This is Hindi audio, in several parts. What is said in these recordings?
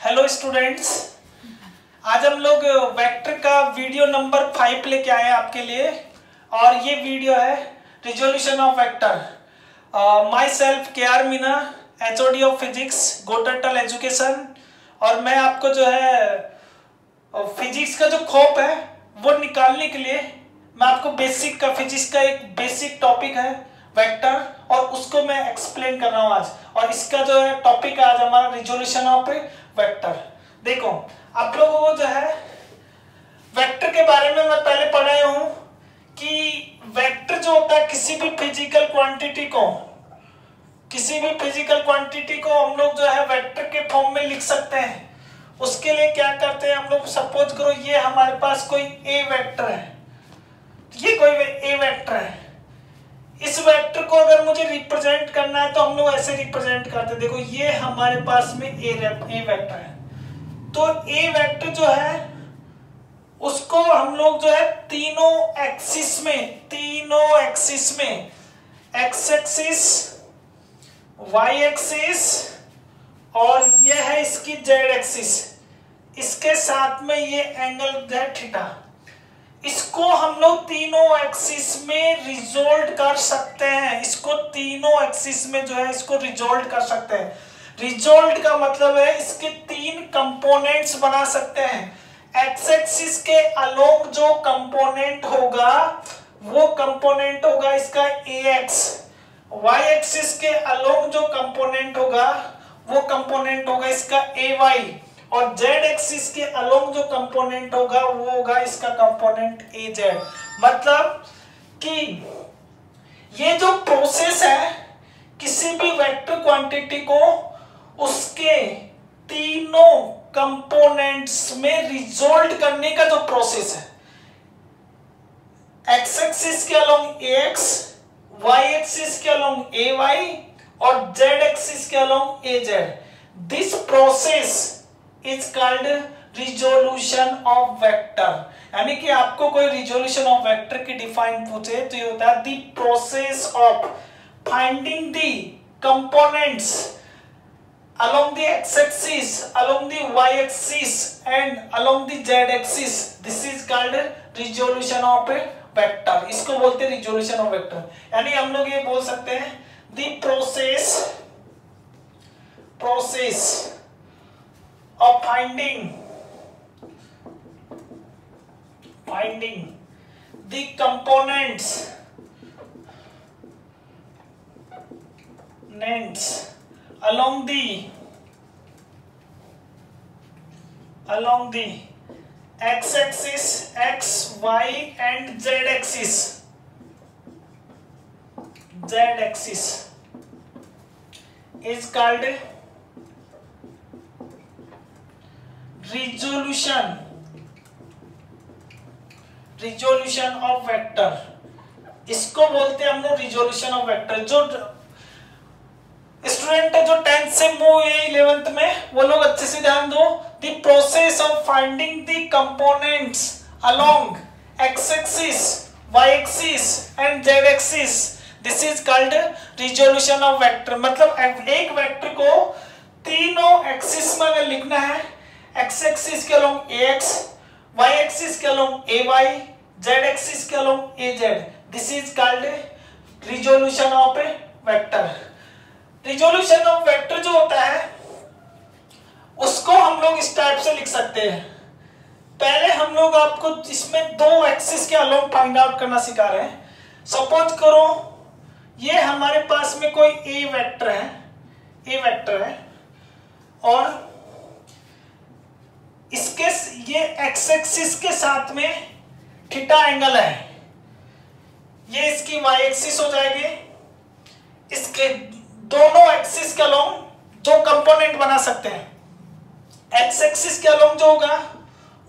हेलो स्टूडेंट्स आज हम लोग वेक्टर का वीडियो नंबर फाइव लेके आए हैं आपके लिए। और ये वीडियो है resolution of vector myself K R Meena H O D of physics गोटरटल education और मैं आपको जो है फिजिक्स का जो खोप है, वो निकालने के लिए मैं आपको बेसिक का फिजिक्स का एक बेसिक टॉपिक है। वेक्टर और उसको मैं एक्सप्लेन कर रहा हूँ आज। और इसका जो है टॉपिक आज हमारा रिजोल्यूशन ऑफ़ वेक्टर देखो, आप लोगों को जो है वेक्टर के बारे में मैं पहले पढ़ाया हूँ कि वेक्टर जो होता है किसी भी फ़िज़िकल क्वांटिटी को, किसी भी फ़िज़िकल क्वांटिटी को हम लोग जो है वेक्टर के फॉर्म में लिख सकते हैं। उसके लिए क्या करते हैं हम लोग? सपोज़ करो ये हमारे पास कोई ए वेक्टर है। ये कोई ए वेक्टर है। इस वेक्टर को अगर मुझे रिप्रेजेंट करना है तो हम लोग ऐसे रिप्रेजेंट करते हैं। देखो, ये हमारे पास में ए ए वेक्टर है। तो ए वेक्टर जो है, उसको हम लोग जो है तीनों एक्सिस में, तीनों एक्सिस में एक्स एक्सिस वाई एक्सिस और ये है इसकी जेड एक्सिस इसके साथ में ये एंगल है थीटा इसको हम लोग तीनों एक्सिस में रिजोल्व कर सकते हैं। इसको तीनों एक्सिस में जो है, इसको रिजोल्व कर सकते हैं। रिजोल्व का मतलब है इसके तीन कंपोनेंट्स बना सकते हैं। एक्स एक्सिस के अलोंग जो कंपोनेंट होगा, वो कंपोनेंट होगा इसका ए एक्स वाई एक्सिस के अलोंग जो कंपोनेंट होगा, वो कंपोनेंट होगा इसका ए वाई और जेड एक्सिस के अलोंग जो कंपोनेंट होगा, वो होगा इसका कंपोनेंट ए जेड मतलब कि ये जो प्रोसेस है, किसी भी वेक्टर क्वांटिटी को उसके तीनों कंपोनेंट्स में रिजोल्व करने का जो प्रोसेस है। एक्स एक्सिस के along A X Y axis के अलोंग ए वाई और जेड एक्सिस के along A Z this process is called resolution of vector यानी कि आपको कोई रिजोल्यूशन ऑफ़ वेक्टर की डिफाइन पूछे तो ये होता है the process of finding the components along the x-axis, along the y-axis and along the z-axis. This is called resolution of a vector. इसको बोलते हैं resolution of vector. यानी हम लोग ये बोल सकते हैं the process process of finding. Finding the components. Names along the along the x axis x y and z axis z axis is called resolution. Resolution of vector. इसको बोलते हैं हम लोग रिजोल्यूशन ऑफ़ वेक्टर जो स्टूडेंट है जो टेंथ से मूव हुए इलेवेंथ में, वो लोग अच्छे से ध्यान दो। The process of finding the components along X axis Y axis and Z axis this is called resolution of vector मतलब एक वेक्टर को तीनों एक्सिस में अगर लिखना है एक्स एक्सिस के along A X Y axis के along A Y Z axis के along A Z this is called resolution of a vector resolution of vector जो होता है, उसको हम लोग इस टाइप से लिख सकते हैं। पहले हम लोग आपको इसमें दो एक्सिस के अलोंग फाइंड आउट करना सिखा रहे हैं। सपोज़ करो, ये हमारे पास में कोई ए वेक्टर है ए वेक्टर है, और इसके ये एक्स एक्सिस के साथ में थीटा एंगल है। ये इसकी वाई एक्सिस हो जाएगी। इसके दोनों एक्सिस के अलोंग जो कंपोनेंट बना सकते हैं। एक्स एक्सिस के अलोंग जो होगा,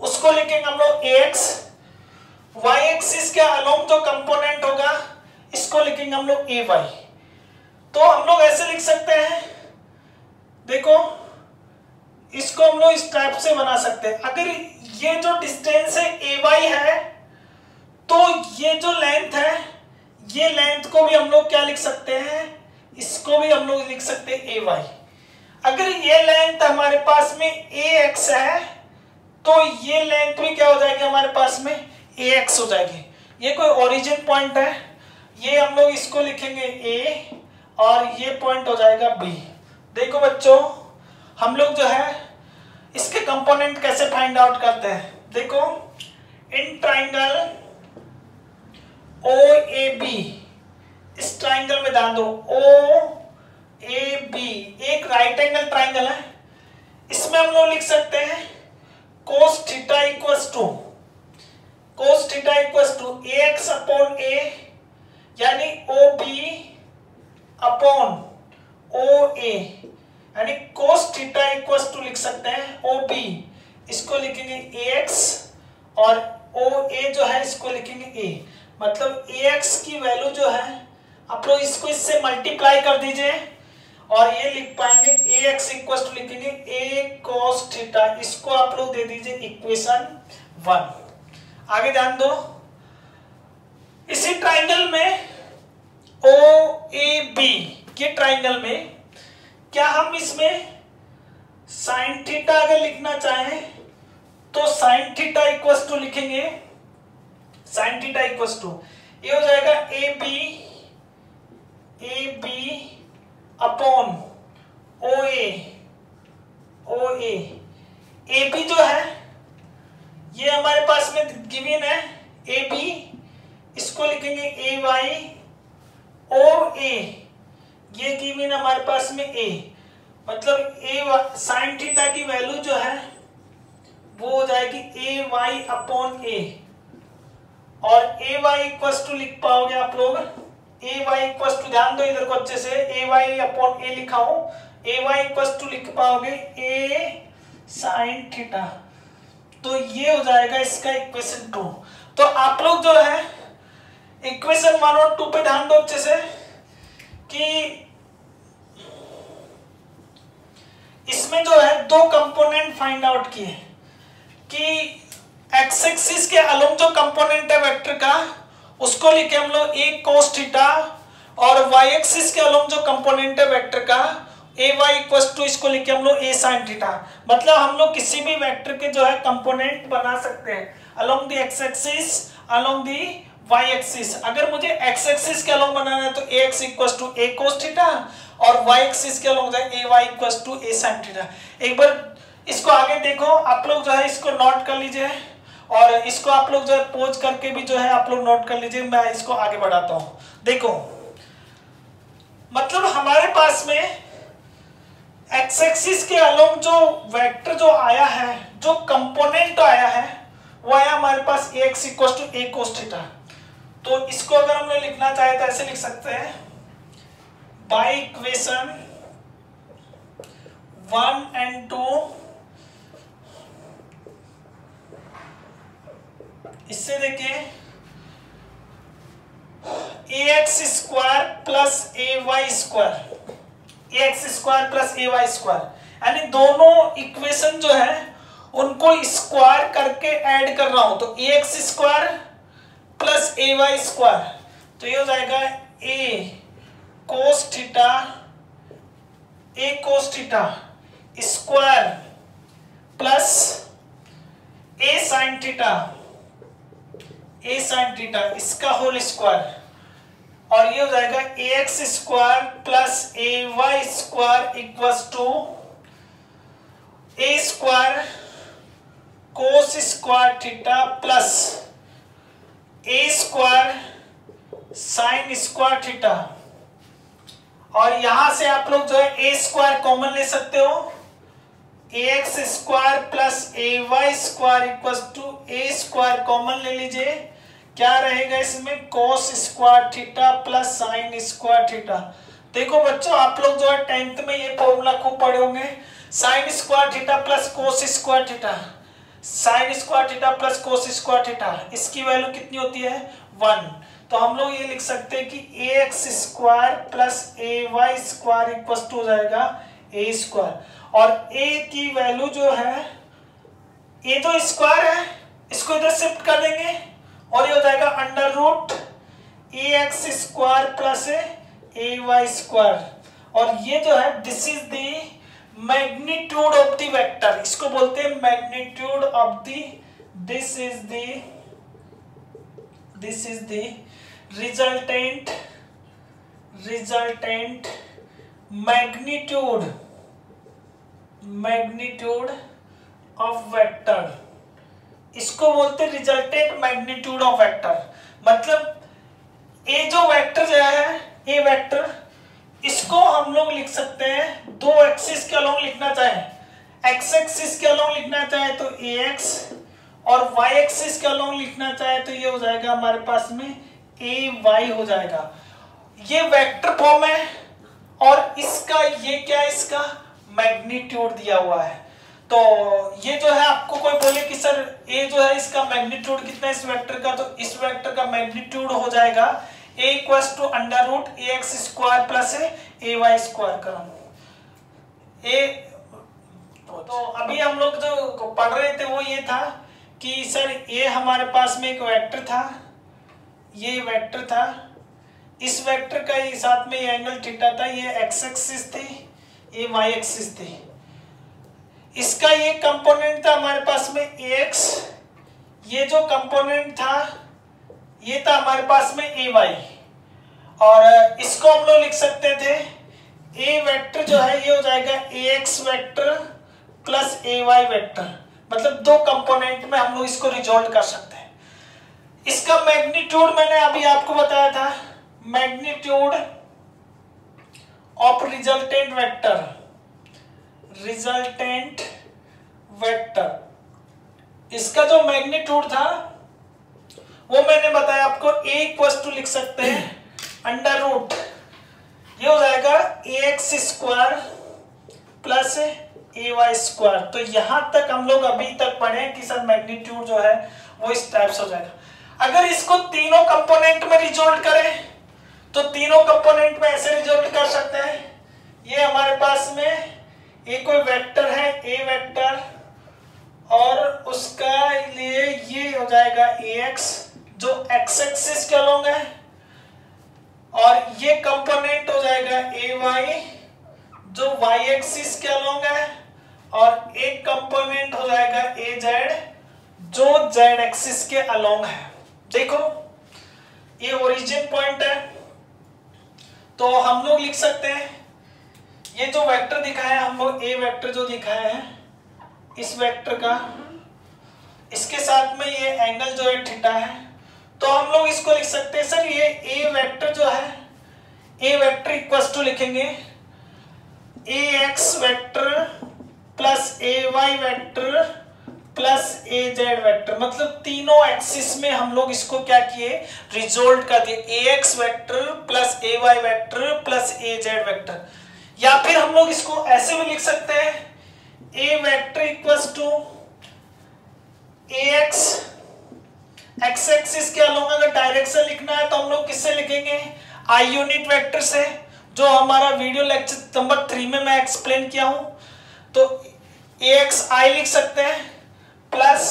उसको लिखेंगे हम लोग ए एक्स वाई एक्सिस के अलोंग जो कंपोनेंट होगा, इसको लिखेंगे हम लोग ए वाई तो हम लोग ऐसे लिख सकते हैं। देखो इसको हम लोग इस टाइप से बना सकते हैं। अगर ये जो डिस्टेंस है ए वाई है तो ये जो लेंथ है, ये लेंथ को भी हम लोग क्या लिख सकते हैं? इसको भी हम लोग लिख सकते हैं ए वाई अगर ये लेंथ हमारे पास में ए एक्स है तो ये लेंथ भी क्या हो जाएगी हमारे पास में? ए एक्स हो जाएगी। ये कोई ओरिजिन पॉइंट है। ये हम लोग इसको लिखेंगे ए और ये पॉइंट हो जाएगा बी देखो बच्चों हम लोग जो है, इसके कंपोनेंट कैसे फाइंड आउट करते हैं? देखो in triangle O A B इस ट्राइंगल में ध्यान दो ओ ए बी एक राइट एंगल ट्राइंगल है। इसमें हम लोग लिख सकते हैं cos theta equals to cos theta equals to A X upon A यानी ओ बी अपॉन ओ ए यानी कोस थीटा इक्वस टू लिख सकते हैं बी इसको लिखेंगे एक्स और ए जो है, इसको लिखेंगे ए मतलब एक्स की वैल्यू जो है, आप लोग इसको इससे मल्टीप्लाई कर दीजिए और ये लिख पाएँगे ए एक्स टू लिखेंगे ए कॉस थीटा इसको आप लोग दे दीजिए इक्वेशन वन आगे ध्यान दो। इसी ट्राइंगल में ओ ए बी के ट्राइंगल में क्या हम इसमें साइन थीटा अगर लिखना चाहें तो साइन थीटा इक्वल टू लिखेंगे। साइन थीटा इक्वल टू ये हो जाएगा A B A B upon O A O A A B जो है, ये हमारे पास में गिवन है। ए बी इसको लिखेंगे ए वाई ओ ए ये गिवन हमारे पास में ए मतलब ए साइन थीटा की वैल्यू जो है, वो हो जाएगी ए वाई अपॉन ए और ए वाई इक्व टू लिख पाओगे आप लोग? ए वाई इक्व टू ध्यान दो इधर को अच्छे से ए वाई अपॉन ए लिखा हूँ ए वाई इक्व टू लिख पाओगे ए साइन थीटा तो ये हो जाएगा इसका इक्वेशन टू तो आप लोग जो है इक्वेशन वन और टू पे ध्यान दो अच्छे से। कि इसमें जो है दो कंपोनेंट फाइंड आउट किए कि एक्स एक्सिस के अलोंग जो कंपोनेंट है वेक्टर का, उसको लिखे हम लोग ए कोस थीटा और वाई एक्सिस के अलोंग जो कंपोनेंट है वेक्टर का ए वाई इक्व टू इसको लिखे हम लोग ए साइन थीटा मतलब हम लोग किसी भी वेक्टर के जो है कंपोनेंट बना सकते हैं। Along the X axis along the Y axis अगर मुझे एक्स एक्सिस के अलोंग बनाना है तो A X equal to A cos theta और वाई एक्सिस के अलोंग जाए A Y equal to A sine theta एक बार इसको आगे देखो, आप लोग जो है इसको नोट कर लीजिए और इसको आप लोग जो है पोज करके भी जो है आप लोग नोट कर लीजिए, मैं इसको आगे बढ़ाता हूँ। देखो मतलब हमारे पास में एक्स एक्सिस के अलोंग जो वेक्टर जो आया है, जो कंपोनेंट आया है, वो आया हमारे पास X equal to A cos theta तो इसको अगर हम लोग लिखना चाहे तो ऐसे लिख सकते हैं। By equation one and two इससे देखिए A X square plus A Y square A X square plus A Y square यानी दोनों इक्वेशन जो है, उनको स्क्वायर करके ऐड कर रहा हूँ। तो A X square plus A Y square तो ये हो जाएगा A cos theta A cos theta square plus A sine theta A sine theta इसका होल स्क्वायर और ये हो जाएगा A X square plus A Y square equal to A square cos square theta plus A square sine square theta. और यहाँ से आप लोग जो है ए स्क्वायर कॉमन ले सकते हो। A X square plus A Y square equal to A square common ले लीजिए। क्या रहेगा इसमें? Cos square theta plus sine square theta. देखो बच्चों, आप लोग जो है टेंथ में ये फॉर्मूला खूब पढ़े होंगे। Sine square theta plus cos square theta. Sine square theta plus cos square theta, इसकी वैल्यू कितनी होती है? वन। तो हम लोग ये लिख सकते हैं कि A X square plus A Y square equal to हो जाएगा ए स्क्वायर और ए की वैल्यू जो है ए तो स्क्वायर है, इसको इधर शिफ्ट कर देंगे और ये हो जाएगा under root A X square plus A Y square और ये जो है this is the magnitude of the vector इसको बोलते हैं magnitude of the this is the this is the resultant resultant magnitude magnitude of vector इसको बोलते हैं रिजल्टेंट मैग्नीट्यूड ऑफ़ वेक्टर मतलब ये जो वेक्टर है, ये वेक्टर इसको हम लोग लिख सकते हैं, दो एक्सिस के अलोंग लिखना चाहे। एक्स एक्सिस के अलोंग लिखना चाहे तो ए एक्स और वाई एक्सिस के अलोंग लिखना चाहे तो ये हो जाएगा हमारे पास में ए वाई हो जाएगा। ये वेक्टर फॉर्म है और इसका ये क्या है इसका? मैग्नीट्यूड दिया हुआ है। तो ये जो है आपको कोई बोले कि सर ये जो है इसका मैग्नीट्यूड कितना है इस वेक्टर का तो इस वेक्टर का मैग्नीट्यूड हो जाएगा A to under root X square plus A Y square तो अभी हम लोग जो पढ़ रहे थे वो ये था कि सर ये हमारे पास में एक वेक्टर था, ये वेक्टर था। इस वेक्टर का ये साथ में ये एंगल थीटा था, ये एक्स एक्सिस थी, ये वाई एक्सिस थी। इसका ये कंपोनेंट था हमारे पास में एक्स ये जो कंपोनेंट था ये था हमारे पास में ए वाई। और इसको हम लोग लिख सकते थे, ए वेक्टर जो है, ये हो जाएगा A X vector plus A Y vector. मतलब दो कंपोनेंट में हम लोग इसको रिजोल्व कर सकते हैं। इसका मैग्नीट्यूड मैंने अभी आपको बताया था। Magnitude of resultant vector resultant vector इसका जो मैग्नीट्यूड था वो मैंने बताया, आपको ए इक्वस टू लिख सकते हैं, अंडर रूट ये हो जाएगा A X square plus A Y square तो यहाँ तक हम लोग अभी तक पढ़े कि सर मैग्नीट्यूड जो है, वो इस टाइप से हो जाएगा। अगर इसको तीनों कंपोनेंट में रिजोल्व करें तो तीनों कंपोनेंट में ऐसे रिजोल्व कर सकते हैं। ये हमारे पास में एक कोई वेक्टर है ए वेक्टर और उसका लिए ये हो जाएगा ए एक्स जो एक्स एक्सिस के अलोंग है, और ये कंपोनेंट हो जाएगा ए वाई जो वाई एक्सिस के अलोंग है, और एक कंपोनेंट हो जाएगा ए जेड जो जेड एक्सिस के अलोंग है। देखो, ये ओरिजिन पॉइंट है। तो हम लोग लिख सकते हैं, ये जो वेक्टर दिखाया है, हम लोग ए वेक्टर जो दिखाया है, इस वेक्टर का, इसके साथ में ये एंगल जो है थीटा है। तो हम लोग इसको लिख सकते हैं। सर, ये ए वेक्टर जो है ए वेक्टर इक्वल टू लिखेंगे। A X vector plus A Y vector plus A Z vector मतलब तीनों एक्सिस में हम लोग इसको क्या किए? रिजोल्ट कर दिए। A X vector plus A Y vector plus A Z vector या फिर हम लोग इसको ऐसे भी लिख सकते हैं। A vector equal to A X X axis के अलोंग अगर डायरेक्शन लिखना है तो हम लोग किससे लिखेंगे? आई यूनिट वेक्टर से, जो हमारा वीडियो लेक्चर नंबर थ्री में मैं एक्सप्लेन किया हूँ। तो एक्स आई लिख सकते हैं plus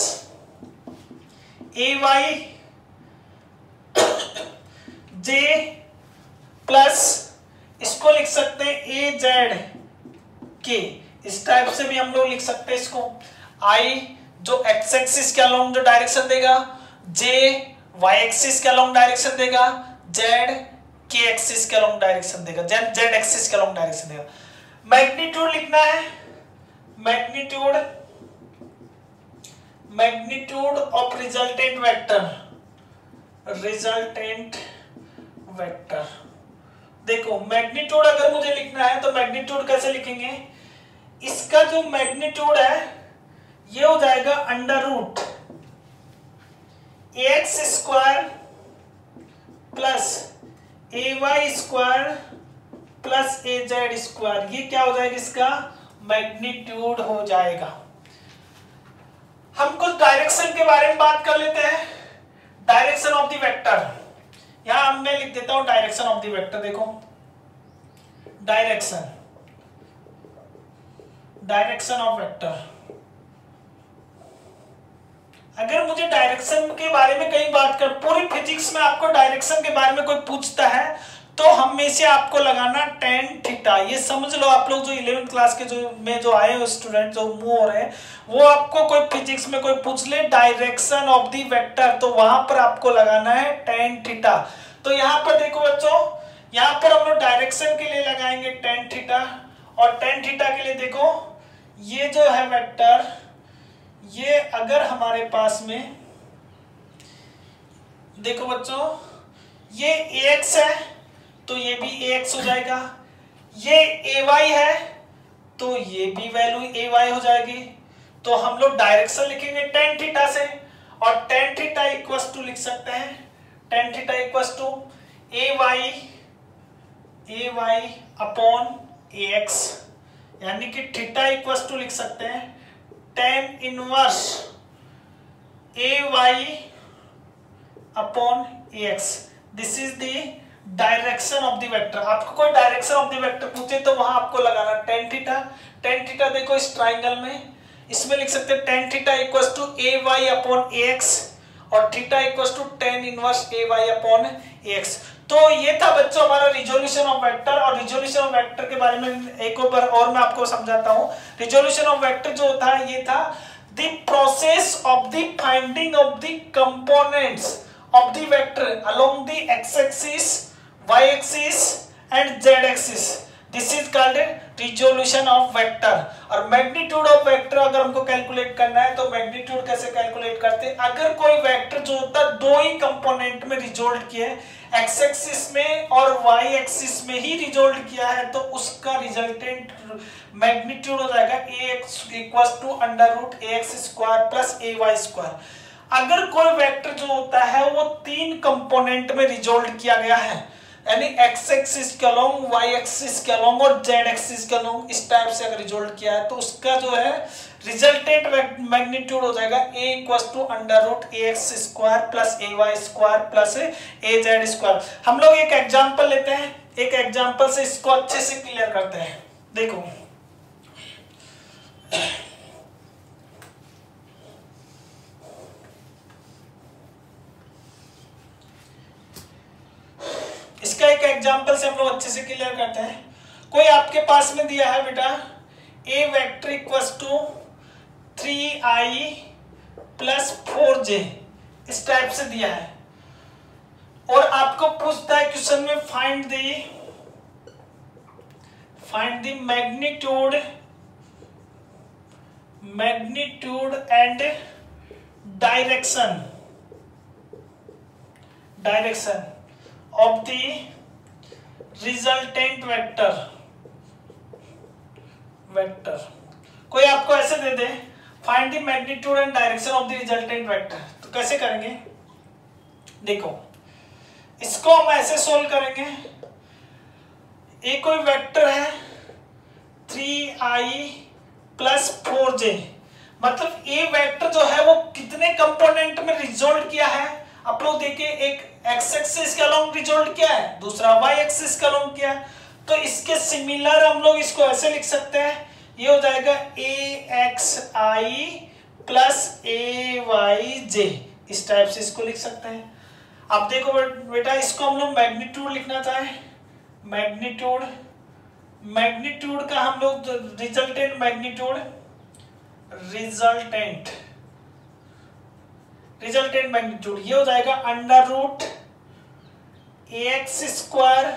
A Y J plus इसको लिख सकते हैं ए जेड के इस टाइप से भी हम लोग लिख सकते हैं इसको। आई जो एक्स एक्सिस के अलोंग जो डायरेक्शन देगा जे वाई एक्सिस के अलोंग डायरेक्शन देगा जेड के एक्सिस के अलोंग डायरेक्शन देगा जेड जेड एक्सिस के अलोंग डायरेक्शन देगा। मैग्नीट्यूड लिखना है। Magnitude magnitude of resultant vector resultant vector देखो मैग्नीट्यूड अगर मुझे लिखना है तो मैग्नीट्यूड कैसे लिखेंगे? इसका जो मैग्नीट्यूड है, ये हो जाएगा under root X square plus A Y square plus A Z square ये क्या हो जाएगा इसका? मैग्नीट्यूड हो जाएगा। हम कुछ डायरेक्शन के बारे में बात कर लेते हैं। डायरेक्शन ऑफ़ द वेक्टर यहाँ मैं लिख देता हूँ डायरेक्शन ऑफ़ द वेक्टर देखो। डायरेक्शन डायरेक्शन ऑफ़ वेक्टर अगर मुझे डायरेक्शन के बारे में कहीं बात कर, पूरी फिजिक्स में आपको डायरेक्शन के बारे में कोई पूछता है तो हमेशा आपको लगाना टेन थीटा ये समझ लो आप लोग जो इलेवेंथ क्लास के जो, में जो आए हो स्टूडेंट जो मूव हो रहे हैं वो आपको कोई फिजिक्स में कोई पूछ ले डायरेक्शन ऑफ़ दी वेक्टर तो वहाँ पर आपको लगाना है टेन थीटा तो यहाँ पर देखो बच्चों, यहाँ पर हम लोग डायरेक्शन के लिए लगाएँगे टेन थीटा और टेन थीटा के लिए देखो, ये जो है वेक्टर ये अगर हमारे पास में, देखो बच्चों, ये एक्स है तो ये भी एक्स हो जाएगा। ये ए वाई है तो ये भी वैल्यू ए वाई हो जाएगी। तो हम लोग डायरेक्शन लिखेंगे टेन थीटा से, और टेन थीटा इक्वस टू लिख सकते हैं। Tan theta equals to A Y A Y upon A X यानी कि थीटा इक्वस टू लिख सकते हैं। Tan inverse A Y upon A X this is the direction of the vector आपको कोई डायरेक्शन ऑफ़ द वेक्टर पूछे तो वहाँ आपको लगाना टेन थीटा टेन थीटा देखो इस ट्राइंगल में. इसमें लिख सकते हैं tan theta equal to A Y upon A X और theta equal to tan inverse A Y upon A X तो ये था बच्चों हमारा रिजोल्यूशन ऑफ़ वेक्टर और रिजोल्यूशन ऑफ़ वेक्टर के बारे में एक बार और मैं आपको समझाता हूँ। रिजोल्यूशन ऑफ़ वेक्टर जो था, ये था the process of the finding of the components of the vector along the X axis Y axis and Z axis this is called resolution of vector और मैग्नीट्यूड ऑफ़ वेक्टर अगर हमको कैलकुलेट करना है तो मैग्नीट्यूड कैसे कैलकुलेट करते हैं? अगर कोई वेक्टर जो होता है, दो ही कंपोनेंट में रिजोल्व किया है एक्स एक्सिस में और वाई एक्सिस में ही रिजोल्व किया है तो उसका रिजल्टेंट मैग्नीट्यूड हो जाएगा A X equal to under root A X square plus A Y square अगर कोई वेक्टर जो होता है, वो तीन कंपोनेंट में रिजोल्व किया गया है यानी एक्स एक्सिस के अलोंग वाई एक्सिस के अलोंग और जेड एक्सिस के अलोंग इस टाइप से अगर रिजोल्ट किया है तो उसका जो है रिजल्टेंट मैग्नीट्यूड हो जाएगा A equal to under root X square plus Y square plus Z square हम लोग एक एग्जांपल लेते हैं, एक एग्जांपल से इसको अच्छे से क्लियर करते हैं। देखो। एग्जांपल से हम लोग अच्छे से क्लियर करते हैं। कोई आपके पास में दिया है बेटा? A vector equal to three I plus four J इस टाइप से दिया है। और आपको पूछता है क्वेश्चन में find the find the magnitude magnitude and direction direction of the resultant vector vector कोई आपको ऐसे दे दे find the magnitude and direction of the resultant vector तो कैसे करेंगे? देखो, इसको हम ऐसे सोल्व करेंगे। एक कोई वेक्टर है three I plus four J मतलब ए वेक्टर जो है, वो कितने कंपोनेंट में रिजोल्व किया है? आप लोग देखिए एक एक्स एक्सिस के अलोंग रिजोल्ट क्या है, दूसरा वाई एक्सिस के अलोंग क्या है। तो इसके सिमिलर हम लोग इसको ऐसे लिख सकते हैं। ये हो जाएगा A X I plus A Y J इस टाइप से इसको लिख सकते हैं। अब देखो बेटा इसको हम लोग मैग्नीट्यूड लिखना चाहे। मैग्नीट्यूड मैग्नीट्यूड का हम लोग resultant magnitude resultant resultant magnitude ये हो जाएगा under root A X square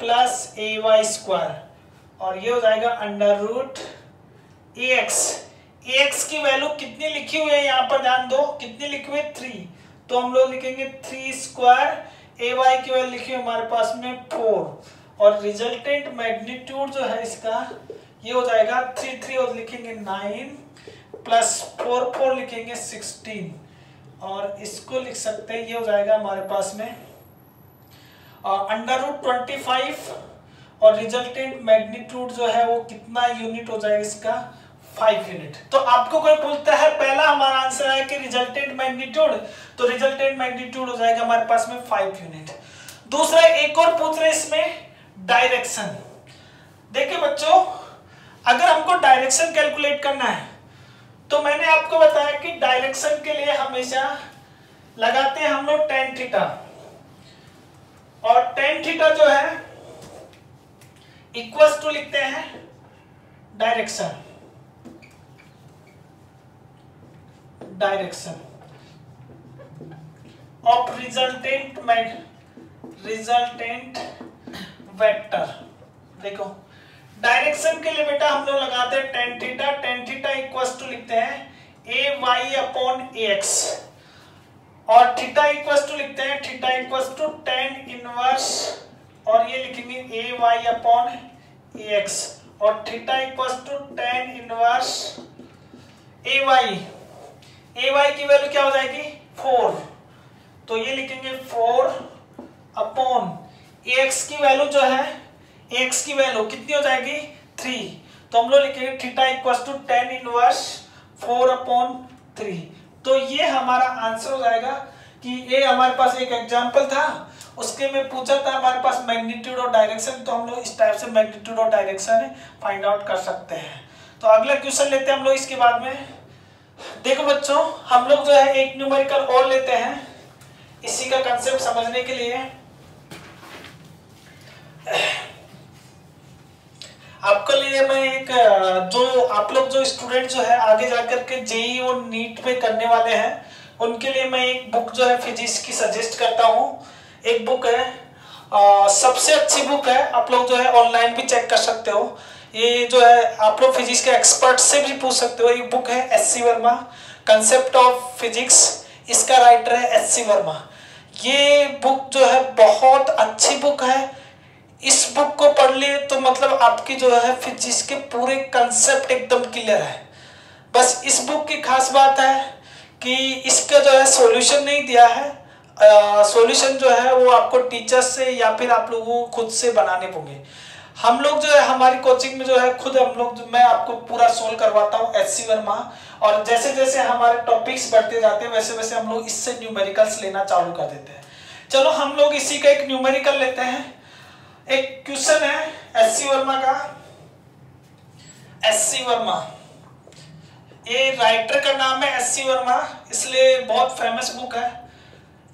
plus A Y square और ये हो जाएगा under root A X X की वैल्यू कितनी लिखी हुई है यहाँ पर ध्यान दो, कितनी लिखी हुई है? थ्री तो हम लोग लिखेंगे थ्री स्क्वायर ए वाई की वैल्यू लिखी हुई हमारे पास में फोर और रिजल्टेंट मैग्नीट्यूड जो है इसका, ये हो जाएगा थ्री थ्री और लिखेंगे नाइन प्लस फोर फोर लिखेंगे सिक्सटीन और इसको लिख सकते हैं, ये हो जाएगा हमारे पास में अंडर रूट ट्वेंटी फाइव और रिजल्टेंट मैग्नीट्यूड जो है वो कितना यूनिट हो जाएगा इसका? फाइव यूनिट तो आपको कोई बोलता है, पहला हमारा आंसर है कि रिजल्टेंट मैग्नीट्यूड तो रिजल्टेंट मैग्नीट्यूड हो जाएगा हमारे पास में फाइव यूनिट दूसरा, एक और पूछ रहे इसमें डायरेक्शन देखिए बच्चों, अगर हमको डायरेक्शन कैलकुलेट करना है तो मैंने आपको बताया कि डायरेक्शन के लिए हमेशा लगाते हैं हम लोग टेन थीटा और टेन थीटा जो है इक्वल्स टू लिखते हैं direction direction of resultant resultant vector देखो डायरेक्शन के लिए बेटा हम लोग लगाते हैं tan theta tan theta equals to लिखते हैं A Y upon A X और थीटा इक्वल्स टू लिखते हैं theta equals to tan inverse और ये लिखेंगे A Y upon A X और theta equals to tan inverse A Y A Y की वैल्यू क्या हो जाएगी? फोर तो ये लिखेंगे फोर अपॉन एक्स की वैल्यू जो है एक्स की वैल्यू कितनी हो जाएगी? थ्री तो हम लोग लिखेंगे theta equals to tan inverse four upon three तो ये हमारा आंसर हो जाएगा कि ये हमारे पास एक एग्ज़ाम्पल था। उसके में पूछा था हमारे पास मैग्नीट्यूड और डायरेक्शन तो हम लोग इस टाइप से मैग्नीट्यूड और डायरेक्शन फाइंड आउट कर सकते हैं। तो अगला क्वेश्चन लेते हैं हम लोग इसके बाद में। देखो बच्चों, हम लोग जो है एक न्यूमेरिकल और लेते हैं इसी का कंसेप्ट समझने के लिए। आपके लिए मैं एक जो आप लोग जो स्टूडेंट जो है आगे जाकर के जेई और नीट पे करने वाले हैं उनके लिए मैं एक बुक जो है फिजिक्स की सजेस्ट करता हूँ। एक बुक है आ, सबसे अच्छी बुक है आप लोग जो है ऑनलाइन भी चेक कर सकते हो। ये जो है आप लोग फिजिक्स के एक्सपर्ट से भी पूछ सकते हो। एक बुक है S C Verma concept of physics इसका राइटर है एस सी वर्मा ये बुक जो है बहुत अच्छी बुक है। इस बुक को पढ़ लिए तो मतलब आपकी जो है फिजिक्स के पूरे कंसेप्ट एकदम क्लियर है। बस इस बुक की खास बात है कि इसका जो है सॉल्यूशन नहीं दिया है। सॉल्यूशन जो है वो आपको टीचर से या फिर आप लोगों को खुद से बनाने होंगे। हम लोग जो है हमारी कोचिंग में जो है खुद हम लोग मैं आपको पूरा सोल्व करवाता हूँ एच सी वर्मा और जैसे जैसे हमारे टॉपिक्स बढ़ते जाते हैं, वैसे वैसे हम लोग इससे न्यूमेरिकल्स लेना चालू कर देते हैं। चलो हम लोग इसी का एक न्यूमेरिकल लेते हैं। एक क्वेश्चन है, एस सी वर्मा का। S C Verma. ये राइटर का नाम है एस सी वर्मा, इसलिए बहुत फ़ेमस बुक है।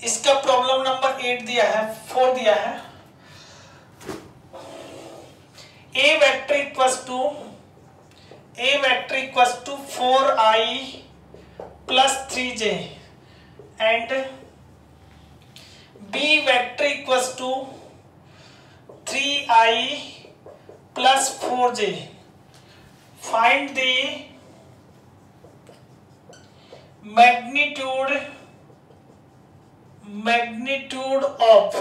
इसका प्रॉब्लम नंबर एट दिया है फोर दिया है। A a vector equals to, a vector equals to 4i plus 3j and b vector equals to 3i plus 4j find the magnitude magnitude of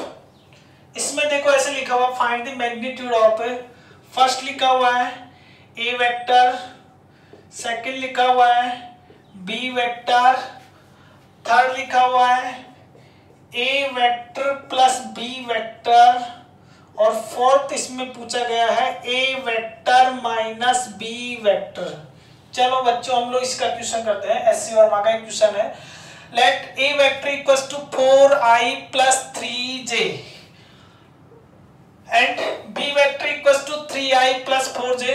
इसमें देखो ऐसे लिखा हुआ find the magnitude of first लिखा हुआ है ए वेक्टर सेकंड लिखा हुआ है बी वेक्टर थर्ड लिखा हुआ है A vector plus B vector और फोर्थ इसमें पूछा गया है A vector minus B vector चलो बच्चों, हम लोग इसका क्वेश्चन करते हैं। एस सी वर्मा का एक क्वेश्चन है। Let A vector equals to four I plus three J and b vector equals to 3i plus 4j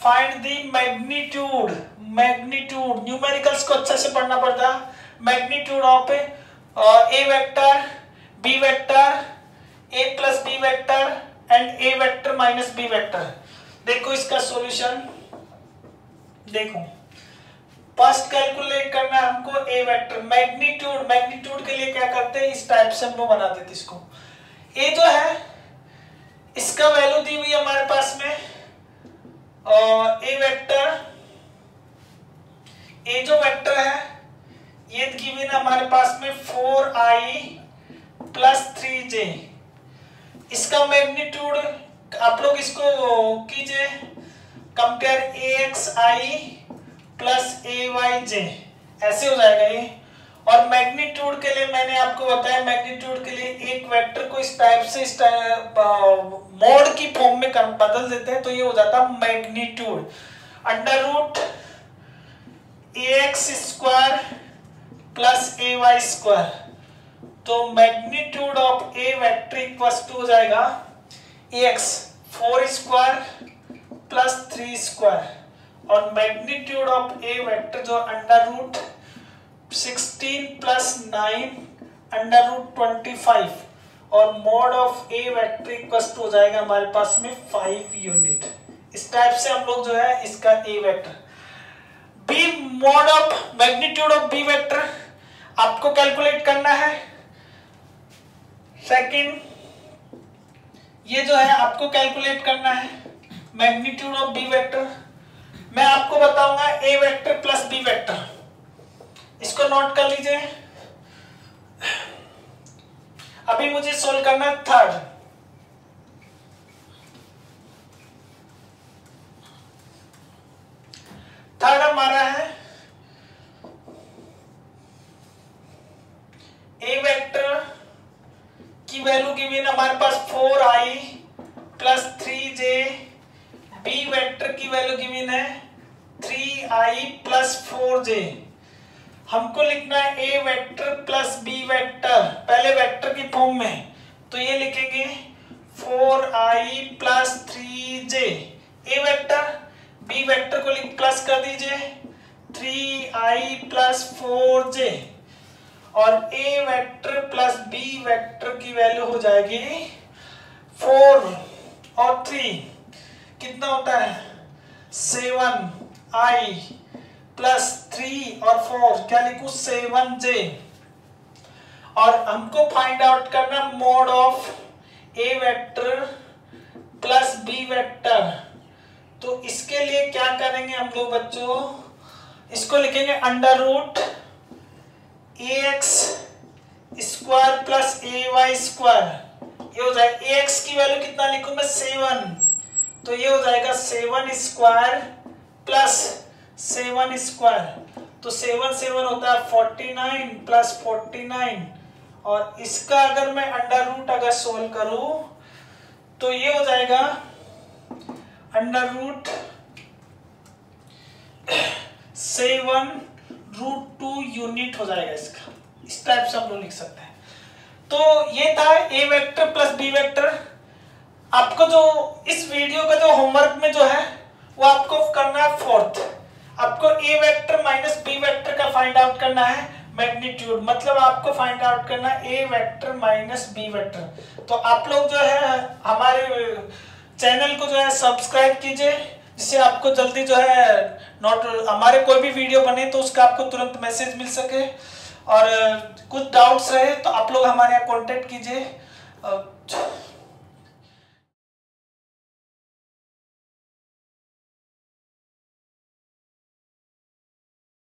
find the magnitude magnitude. Numericals को अच्छे से पढ़ना पड़ता magnitude of A vector B vector a plus B vector and a vector minus b vector. देखो इसका सॉल्यूशन देखो। फ़र्स्ट कैलकुलेट करना है हमको ए वेक्टर मैग्नीट्यूड मैग्नीट्यूड के लिए क्या करते हैं? इस टाइप से हम लोग बना देते इसको। ए जो है, इसका वैल्यू दी हुई हमारे पास में। और ए वेक्टर ए जो वेक्टर है, ये गिवन हमारे पास में four I plus three J इसका मैग्नीट्यूड आप लोग इसको कीजिए compare A X I plus A Y J ऐसे हो जाएगा ये। और मैग्नीट्यूड के लिए मैंने आपको बताया मैग्नीट्यूड के लिए एक वेक्टर को इस टाइप से इस टाइप मोड की फॉर्म में कर, बदल देते हैं तो ये हो जाता है magnitude under root A X square plus A Y square तो magnitude of A vector equal to हो जाएगा X four square plus three square. और मैग्नीट्यूड ऑफ़ ए वेक्टर जो under root sixteen plus nine under root twenty five. और mod of A vector equal to हो जाएगा हमारे पास में फाइव यूनिट। इस टाइप से हम लोग जो है इसका A vector. B mod of magnitude of B vector. आपको कैलकुलेट करना है। सेकंड ये जो है आपको कैलकुलेट करना है मैग्नीट्यूड ऑफ़ बी वेक्टर मैं आपको बताऊँगा A vector plus B vector इसको नोट कर लीजिए। अभी मुझे सोल्व करना है थर्ड थर्ड हमारा है ए वेक्टर की वैल्यू गिवन हमारे पास four I plus three J B vector की वैल्यू गिवन है three I plus four J. हमको लिखना है A vector plus B vector पहले वेक्टर की फॉर्म में। तो ये लिखेंगे four I plus three J. A vector B vector को लिख प्लस कर दीजिए। Three I plus four J. और A vector plus B vector की वैल्यू हो जाएगी फोर और थ्री कितना होता है? सेवन आई प्लस थ्री और फोर क्या लिखू? सेवन जे और हमको फाइंड आउट करना mod of A vector plus B vector तो इसके लिए क्या करेंगे हम लोग बच्चों? इसको लिखेंगे under root A X square plus A Y square ये हो जाएगा एक्स की वैल्यू कितना लिखू मैं? सेवन। तो ये हो जाएगा seven square plus seven square तो सेवन सेवन होता है forty nine plus forty nine और इसका अगर मैं अंडर रूट अगर सोल्व करूँ तो ये हो जाएगा under root seven root two unit हो जाएगा इसका। इस टाइप से हम लोग लिख सकते हैं। तो ये था A vector plus B vector आपको जो इस वीडियो का जो होमवर्क में जो है, वो आपको करना है फोर्थ आपको A vector minus B vector का फाइंड आउट करना है मैग्नीट्यूड मतलब आपको फाइंड आउट करना A vector minus B vector तो आप लोग जो है, हमारे चैनल को जो है सब्सक्राइब कीजिए। जिससे आपको जल्दी जो है नोट हमारे कोई भी वीडियो बने तो उसका आपको तुरंत मैसेज मिल सके। और, कुछ डाउट्स रहे तो आप लोग हमारे यहाँ कॉन्टेक्ट कीजिए।